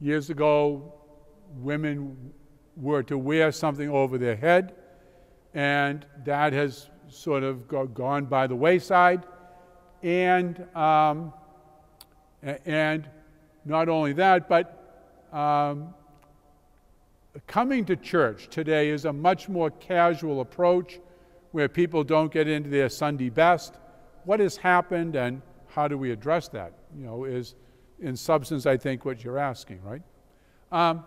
Years ago, women were to wear something over their head, and that has sort of go, gone by the wayside. And, um, and not only that, but um, coming to church today is a much more casual approach where people don't get into their Sunday best. What has happened and how do we address that? You know, is in substance, I think, what you're asking, right? Um,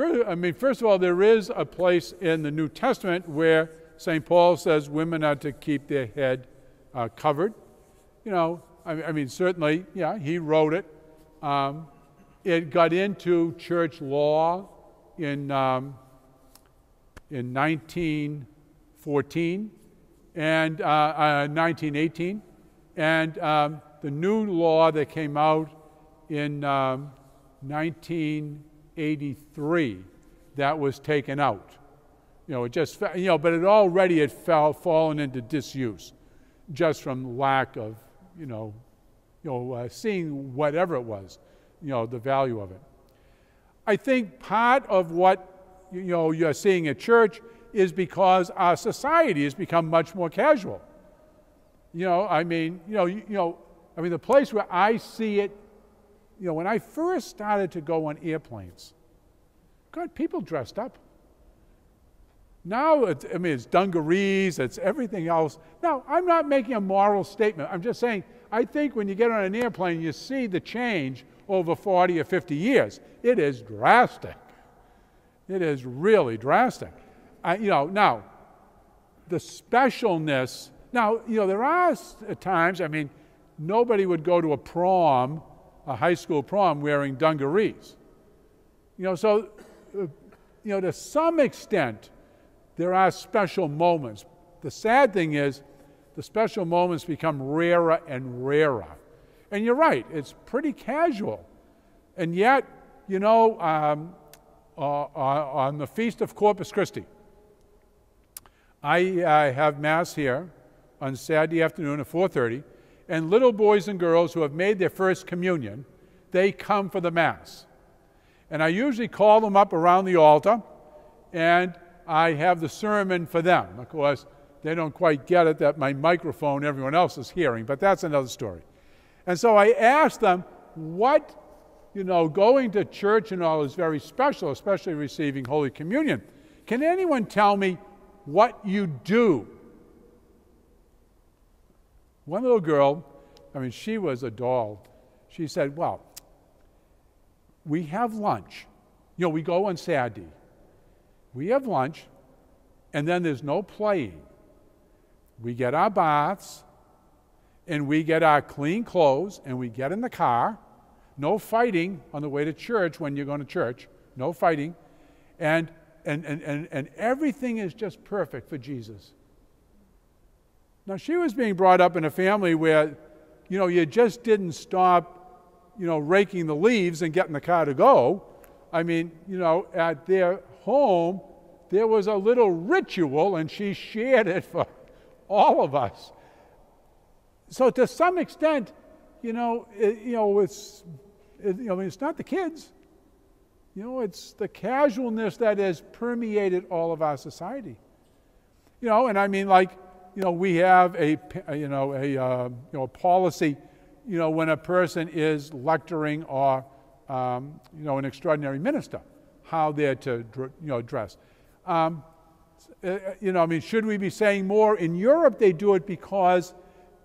I mean, first of all, there is a place in the New Testament where St. Paul says women are to keep their head uh, covered. You know, I, I, mean, certainly, yeah, he wrote it. Um, it got into church law in, um, in 1914 and uh, uh, 1918. And um, the new law that came out in 1983 um, that was taken out. You know, it just, you know, but it already had fell, fallen into disuse just from lack of, you know, you know, uh, seeing whatever it was, you know, the value of it. I think part of what, you know, you're seeing at church is because our society has become much more casual. You know, I mean, you know, you, you know, I mean, the place where I see it you know, when I first started to go on airplanes, God, people dressed up. Now, it's, I mean, it's dungarees, it's everything else. Now, I'm not making a moral statement. I'm just saying, I think when you get on an airplane, you see the change over 40 or 50 years. It is drastic. It is really drastic. Uh, you know, now, the specialness, now, you know, there are times, I mean, nobody would go to a prom a high school prom wearing dungarees. You know, so, uh, you know, to some extent, there are special moments. The sad thing is, the special moments become rarer and rarer. And you're right, it's pretty casual. And yet, you know, um, uh, uh on the Feast of Corpus Christi, I uh, have Mass here on Saturday afternoon at 4.30, and little boys and girls who have made their first communion, they come for the Mass. And I usually call them up around the altar and I have the sermon for them. Of course, they don't quite get it that my microphone everyone else is hearing, but that's another story. And so I ask them, what, you know, going to church and all is very special, especially receiving Holy Communion. Can anyone tell me what you do one little girl, I mean, she was a doll. She said, Well, we have lunch. You know, we go on Saturday. We have lunch, and then there's no playing. We get our baths, and we get our clean clothes, and we get in the car. No fighting on the way to church when you're going to church. No fighting. And, and, and, and, and everything is just perfect for Jesus. Now, she was being brought up in a family where, you know, you just didn't stop, you know, raking the leaves and getting the car to go. I mean, you know, at their home, there was a little ritual, and she shared it for all of us. So, to some extent, you know, it, you know, it's, it, you know, it's not the kids. You know, it's the casualness that has permeated all of our society. You know, and I mean, like, you know, we have a, you know, a, uh, you know, a policy, you know, when a person is lecturing or, um, you know, an extraordinary minister, how they're to, you know, dress. Um, uh, you know, I mean, should we be saying more? In Europe, they do it because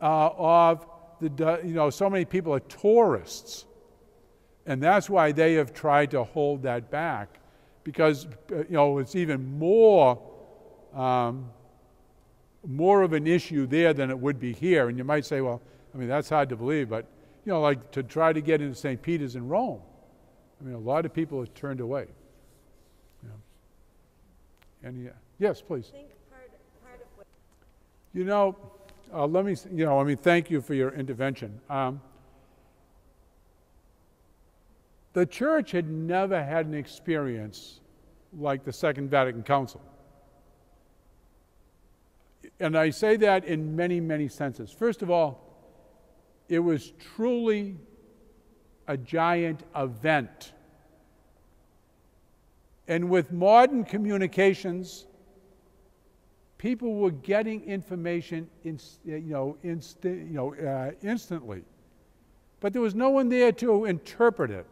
uh, of the, you know, so many people are tourists. And that's why they have tried to hold that back because, uh, you know, it's even more um, more of an issue there than it would be here. And you might say, well, I mean, that's hard to believe, but, you know, like to try to get into St. Peter's in Rome. I mean, a lot of people have turned away. Yeah. Any, uh, yes, please. Part, part what... You know, uh, let me, you know, I mean, thank you for your intervention. Um, the church had never had an experience like the Second Vatican Council and I say that in many, many senses. First of all, it was truly a giant event And with modern communications, people were getting information in, you know, inst- you know, uh, instantly. But there was no one there to interpret it.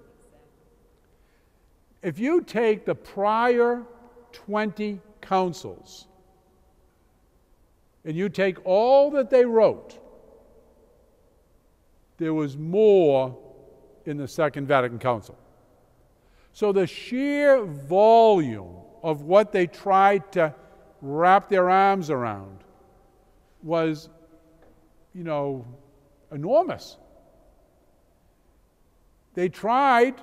If you take the prior 20 councils and you take all that they wrote, there was more in the Second Vatican Council. So the sheer volume of what they tried to wrap their arms around was, you know, enormous. They tried,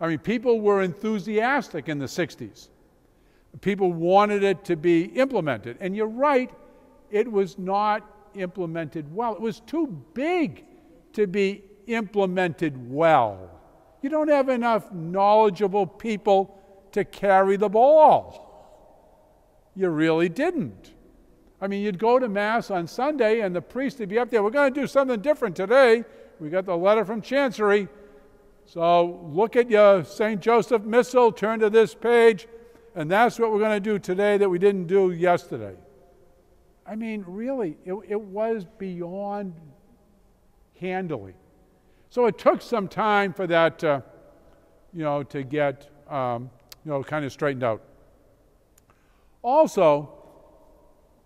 I mean, people were enthusiastic in the 60s. People wanted it to be implemented. And you're right, it was not implemented well. It was too big to be implemented well. You don't have enough knowledgeable people to carry the ball. You really didn't. I mean, you'd go to Mass on Sunday and the priest would be up there, we're going to do something different today. We got the letter from Chancery. So look at your St. Joseph Missal, turn to this page, and that's what we're going to do today that we didn't do yesterday. I mean, really, it, it was beyond handling. So it took some time for that, uh, you know, to get, um, you know, kind of straightened out. Also,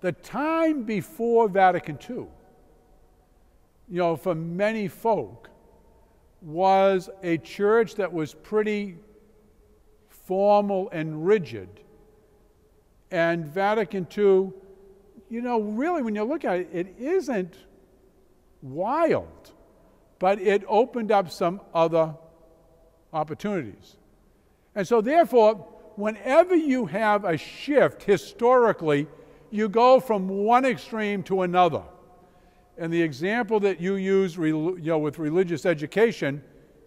the time before Vatican II, you know, for many folk, was a church that was pretty formal and rigid. And Vatican II, you know, really, when you look at it, it isn't wild but it opened up some other opportunities. And so, therefore, whenever you have a shift historically, you go from one extreme to another. And the example that you use you know, with religious education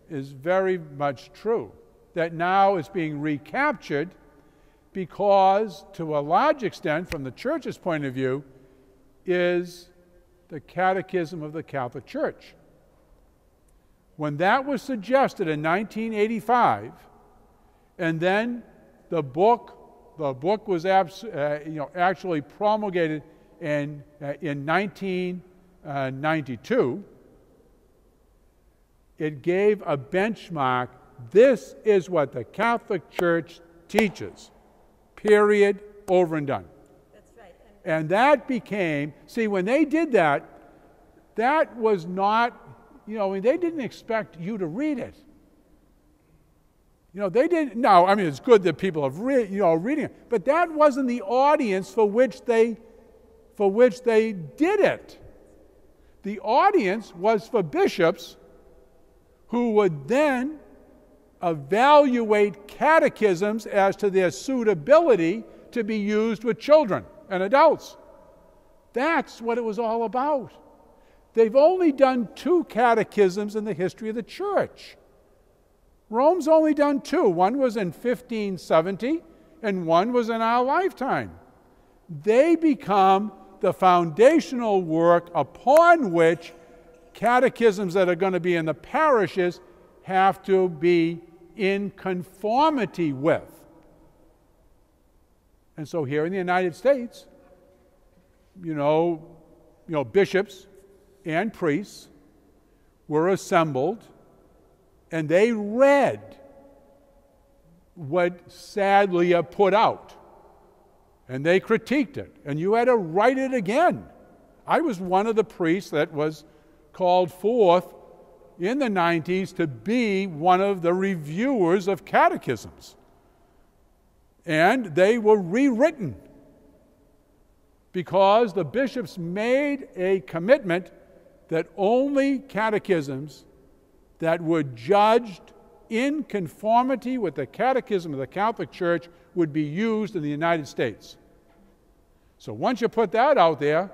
is very much true. That now it's being recaptured because, to a large extent, from the church's point of view, is the Catechism of the Catholic Church. When that was suggested in 1985, and then the book, the book was abs- uh, you know, actually promulgated in, uh, in 1992, it gave a benchmark. This is what the Catholic Church teaches. Period. Over and done. That's right. And, and that became, see, when they did that, that was not you know, I mean, they didn't expect you to read it. You know, they didn't. No, I mean, it's good that people have read, you know, reading it, but that wasn't the audience for which they, for which they did it. The audience was for bishops, who would then evaluate catechisms as to their suitability to be used with children and adults. That's what it was all about. They've only done two catechisms in the history of the church. Rome's only done two. One was in 1570, and one was in our lifetime. They become the foundational work upon which catechisms that are going to be in the parishes have to be in conformity with. And so here in the United States, you know, you know, bishops and priests were assembled and they read what Sadlier put out. And they critiqued it. And you had to write it again. I was one of the priests that was called forth in the 90s to be one of the reviewers of catechisms. And they were rewritten because the bishops made a commitment that only catechisms that were judged in conformity with the Catechism of the Catholic Church would be used in the United States. So once you put that out there,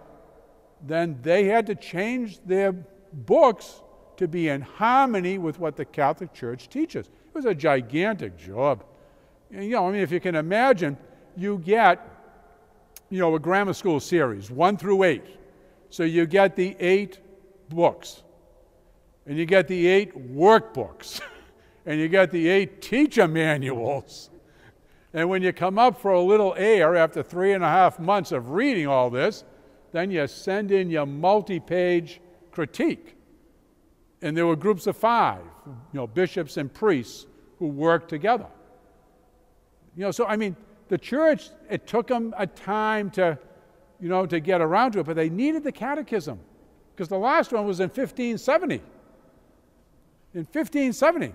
then they had to change their books to be in harmony with what the Catholic Church teaches. It was a gigantic job. You know, I mean, if you can imagine, you get, you know, a grammar school series, one through eight. So you get the eight books, and you get the eight workbooks, and you get the eight teacher manuals. And when you come up for a little air after three and a half months of reading all this, then you send in your multi page critique. And there were groups of five, you know, bishops and priests who worked together. You know, so I mean, the church, it took them a time to, you know, to get around to it, but they needed the catechism because the last one was in 1570. In 1570.